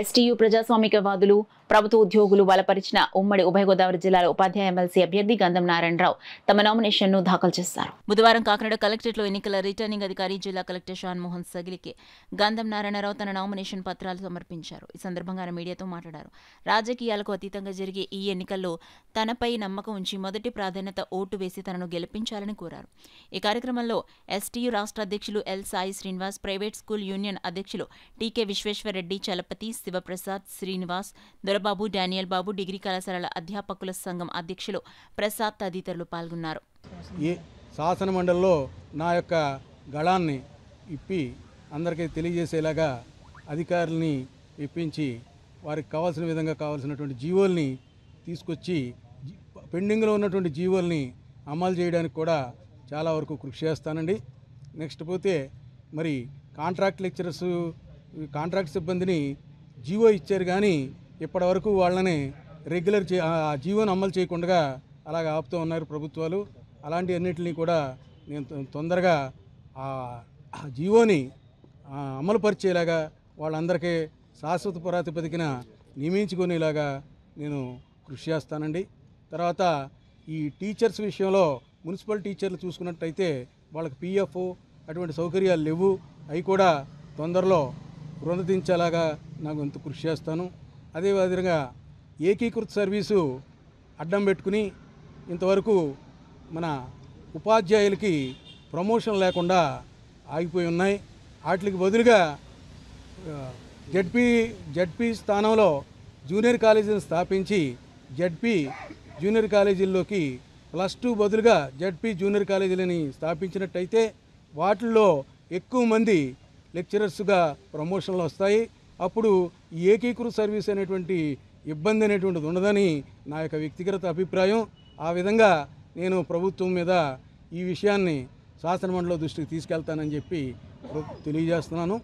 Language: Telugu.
ఎస్టీయూ ప్రజాస్వామికవాదులు ప్రభుత్వ ఉద్యోగులు బలపరిచిన ఉమ్మడి ఉభయ గోదావరి జిల్లాల ఉపాధ్యాయ ఎమ్మెల్సీ అభ్యర్థి గంధం నారాయణరావు తమ నామినేషన్ను దాఖలు చేశారు. బుధవారం కాకినాడ కలెక్టరేట్లో ఎన్నికల రిటర్నింగ్ అధికారి జిల్లా కలెక్టర్ షాన్ మోహన్ సగిలికి గంధం నారాయణరావు తన నామినేషన్ పత్రాలు సమర్పించారు. ఈ సందర్భంగా ఆయన మీడియాతో మాట్లాడారు. రాజకీయాలకు అతీతంగా జరిగే ఈ ఎన్నికల్లో తనపై నమ్మకం ఉంచి మొదటి ప్రాధాన్యత ఓటు వేసి తనను గెలిపించాలని కోరారు. ఈ కార్యక్రమంలో ఎస్టీయూ రాష్ట్ర అధ్యక్షులు L Sai Srinivas private school union అధ్యక్షులు TK Visweswara Reddy Chalapathi Sivaprasad Srinivas Dorababu Daniel Babu degree కళాశాలల అధ్యాపకుల సంఘం అధ్యక్షులు ప్రసాద్ తదితరులు పాల్గొన్నారు. ఈ శాసన మండలిలో నా యొక్క గళాన్ని ఇప్పి అందరికీ తెలియజేసేలాగా అధికారుల్ని ఇప్పించి వారికి కావాల్సిన విధంగా కావాల్సినటువంటి జీవోల్ని తీసుకొచ్చి పెండింగ్లో ఉన్నటువంటి జీవోల్ని అమలు చేయడానికి కూడా చాలా వరకు కృషి చేస్తానండి. నెక్స్ట్ పోతే మరి కాంట్రాక్ట్ లెక్చరర్స్ కాంట్రాక్ట్ సిబ్బందిని జీవో ఇచ్చారు కానీ ఇప్పటివరకు వాళ్ళని రెగ్యులర్ చే ఆ జీవోని అమలు చేయకుండా అలాగ ఆపుతూ ఉన్నారు ప్రభుత్వాలు. అలాంటి అన్నింటినీ కూడా నేను తొందరగా ఆ జీవోని అమలు అమలుపరిచేలాగా వాళ్ళందరికీ శాశ్వత ప్రాతిపదికన నియమించుకునేలాగా నేను కృషి చేస్తానండి. తర్వాత ఈ టీచర్స్ విషయంలో మున్సిపల్ టీచర్లు చూసుకున్నట్టయితే వాళ్ళకి పిఎఫ్ అటువంటి సౌకర్యాలు లేవు. అవి కూడా తొందరలో రుణదించేలాగా నాకు ఎంత కృషి చేస్తాను. అదే విధంగా ఏకీకృత సర్వీసు అడ్డం పెట్టుకుని ఇంతవరకు మన ఉపాధ్యాయులకి ప్రమోషన్ లేకుండా ఆగిపోయి ఉన్నాయి. వాటికి బదులుగా జడ్పీ జడ్పీ స్థానంలో జూనియర్ కాలేజీని స్థాపించి జడ్పీ జూనియర్ కాలేజీల్లోకి ప్లస్ టూ బదులుగా జడ్పీ జూనియర్ కాలేజీలని స్థాపించినట్టయితే వాటిల్లో ఎక్కువ మంది లెక్చరర్స్గా ప్రమోషన్లు వస్తాయి. అప్పుడు ఈ ఏకీకృత సర్వీస్ అనేటువంటి ఇబ్బంది అనేటువంటిది ఉండదని నా యొక్క వ్యక్తిగత అభిప్రాయం. ఆ విధంగా నేను ప్రభుత్వం మీద ఈ విషయాన్ని శాసనమండలి దృష్టికి తీసుకెళ్తానని చెప్పి తెలియజేస్తున్నాను.